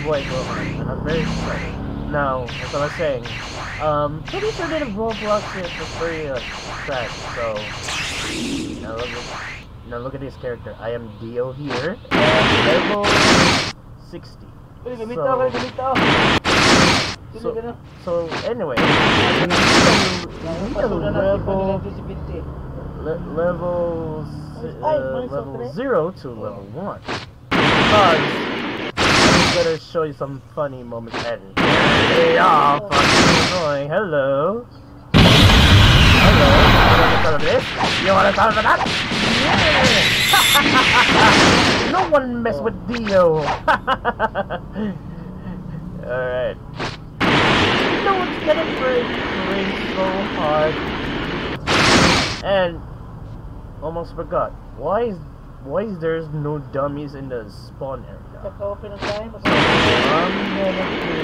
Boy, Gohan. I'm very excited. Now, as I was saying, um, pretty sure that Roblox is a free uh, track, so now look, at, now look at this character. I am Dio here, and level 60. So- ako, gamit ako. So, Dili ka na. so anyway, we need a, we need a Pasukan na, level, ipon na si Binti. le level, uh, level 0 to level 1. Because, I'm gonna show you some funny moments and they are fucking annoying. Hello. Hello. You wanna with this? You wanna with that? Yeah! no one mess with Dio. Alright. Know it's gonna break brain so hard. And almost forgot. Why is why is there's no dummies in the spawn area? Kaka-open ang time. Mas I'm gonna do,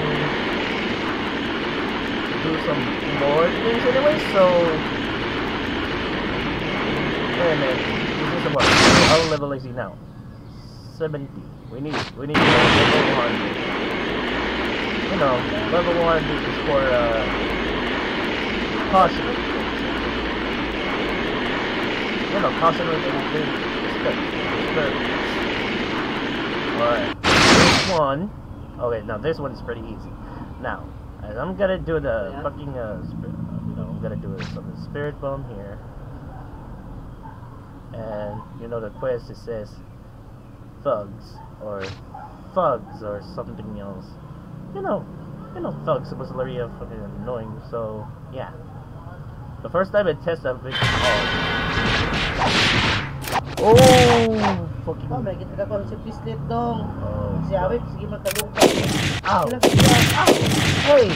do some more things anyway, so wait a minute. This is what? How level is he now? 70. We need we need level 100. You know, level 100 is for uh caution. You know, caution is Alright. This one Okay, now this one's pretty easy. Now, as I'm gonna do the Yeah. fucking uh, spirit, you know, I'm gonna do some spirit bomb here, and you know the quest it says thugs or thugs or something else. You know, you know thugs supposedly are fucking annoying. So yeah, the first time I tested oh, oh, fucking, Oh, may kita ka si Pislet dong. oh, Si Awit, sige magkalungkot. ow, Sila ka ow, hey.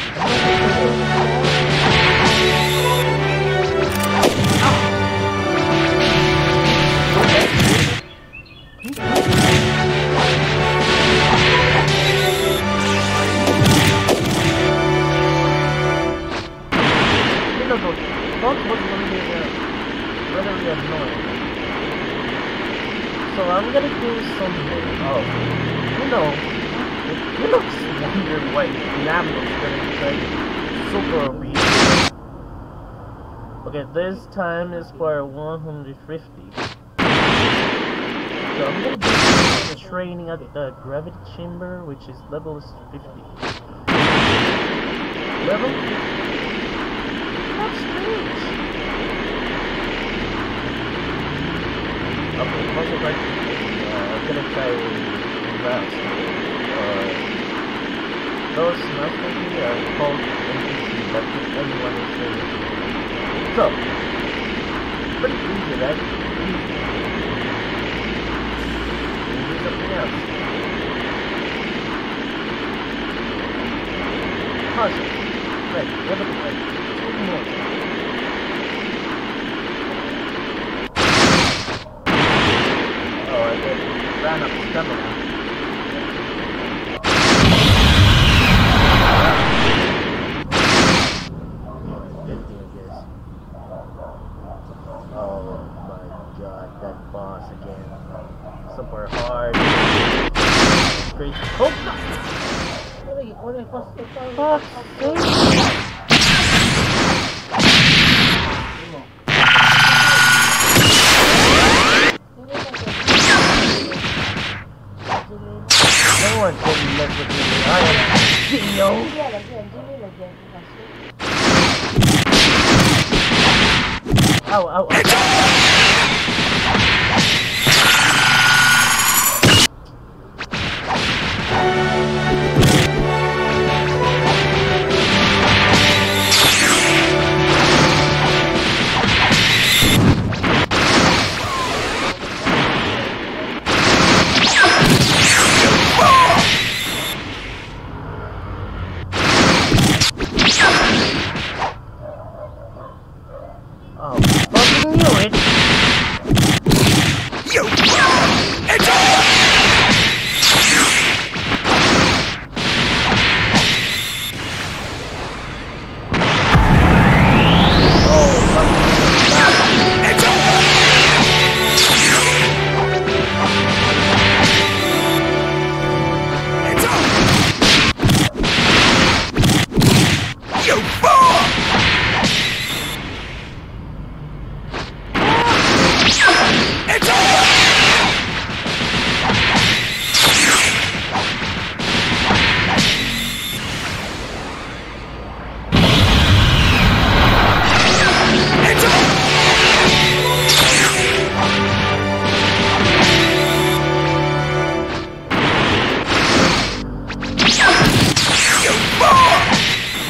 You know, those dogs was really, uh, really annoying. So I'm gonna do something. Oh, you know, you know, wonder why Namno's gonna say super weird. Okay, this time is for 150. So I'm gonna do the training at the gravity chamber, which is level 50. Level 50. That's strange. Okay, like uh, I'm gonna try mouse. Uh, those mouse thingy are called NPC, anyone. So, pretty easy, right? Easy. We'll do something else. Caution. Right, everything right. Two more. Oh, I did. Ran up stamina. Good thing, I guess. Oh my god, that boss again. Super hard. Great. Oh, no. Wala, wala, pas- Fuck sake. No one can mess with me. I am Dili lagyan. Ow, ow, ow.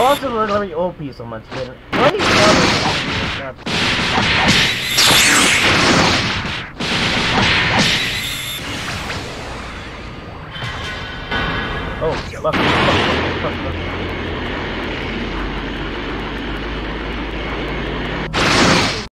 bosses were really OP so much better. Oh, left, left.